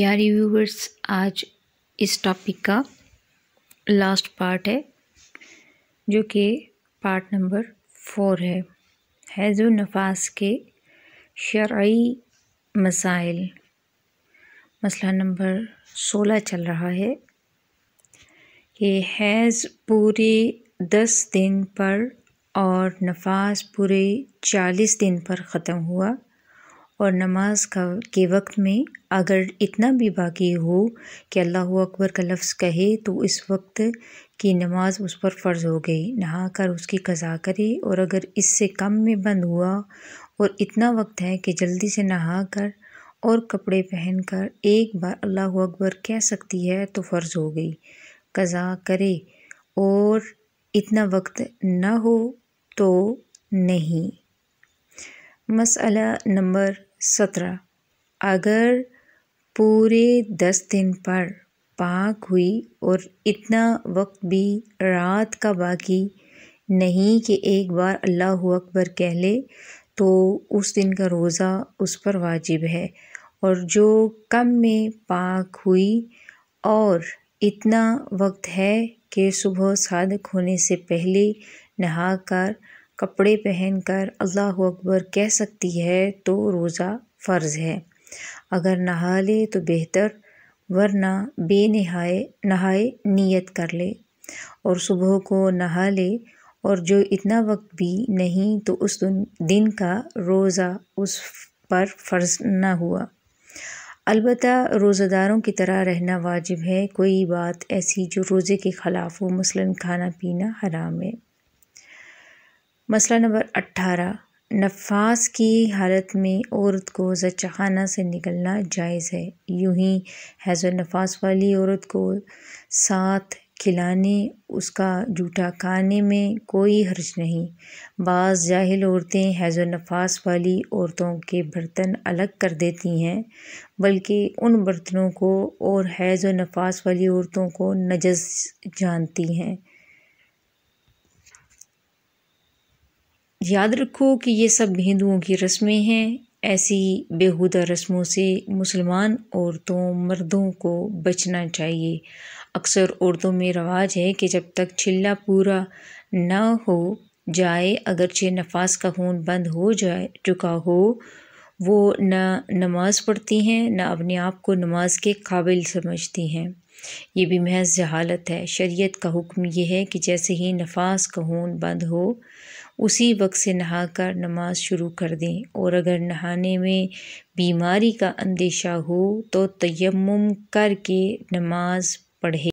प्यारी व्यूवर्स आज इस टॉपिक का लास्ट पार्ट है, जो कि पार्ट नंबर फोर है। हैज़ नफास के शर्ई मसाइल। मसला नंबर सोलह चल रहा है। कि हैज़ पूरे दस दिन पर और नफास पूरे चालीस दिन पर ख़त्म हुआ। और नमाज़ का, के वक्त में अगर इतना भी बाकी हो कि अल्लाह अकबर का लफ्ज़ कहे तो इस वक्त की नमाज़ उस पर फ़र्ज़ हो गई। नहा कर उसकी कज़ा करे और अगर इससे कम में बंद हुआ और इतना वक्त है कि जल्दी से नहा कर और कपड़े पहन कर एक बार अल्लाह अकबर कह सकती है तो फ़र्ज़ हो गई। कज़ा करे और इतना वक्त न हो तो नहीं। मसला नंबर सत्रह। अगर पूरे दस दिन पर पाक हुई और इतना वक्त भी रात का बाकी नहीं कि एक बार अल्लाह अकबर कह ले तो उस दिन का रोज़ा उस पर वाजिब है। और जो कम में पाक हुई और इतना वक्त है कि सुबह सादक होने से पहले नहाकर कपड़े पहनकर अल्लाह अकबर कह सकती है तो रोज़ा फ़र्ज़ है। अगर नहा ले तो बेहतर, वरना बेनहाए नहाए नियत कर ले। और सुबह को नहा ले, और जो इतना वक्त भी नहीं तो उस दिन का रोज़ा उस पर फ़र्ज़ न हुआ। अलबत् रोज़ादारों की तरह रहना वाजिब है। कोई बात ऐसी जो रोज़े के ख़िलाफ़ हो मसलन खाना पीना हराम है। मसला नंबर अट्ठारह नफास की हालत में औरत को जचाखाना से निकलना जायज़ है। यूँ ही हैज़ नफास वाली औरत को साथ खिलाने, उसका जूठा खाने में कोई हर्ज नहीं। बाज़ जाहिल औरतें हैज़ नफास वाली औरतों के बर्तन अलग कर देती हैं, बल्कि उन बर्तनों को और हैज़ नफास वाली औरतों को नजस जानती हैं। याद रखो कि ये सब हिंदुओं की रस्में हैं। ऐसी बेहुदा रस्मों से मुसलमान औरतों, मर्दों को बचना चाहिए। अक्सर औरतों में रवाज है कि जब तक छिल्ला पूरा ना हो जाए, अगरचे नफास का खून बंद हो जाए, चुका हो वो न नमाज़ पढ़ती हैं, न अपने आप को नमाज़ के काबिल समझती हैं। ये भी महज जहालत है। शरीयत का हुक्म यह है कि जैसे ही नफास का खून बंद हो, उसी वक्त से नहाकर नमाज़ शुरू कर दें। और अगर नहाने में बीमारी का अंदेशा हो तो तयम्मुम करके नमाज़ पढ़े।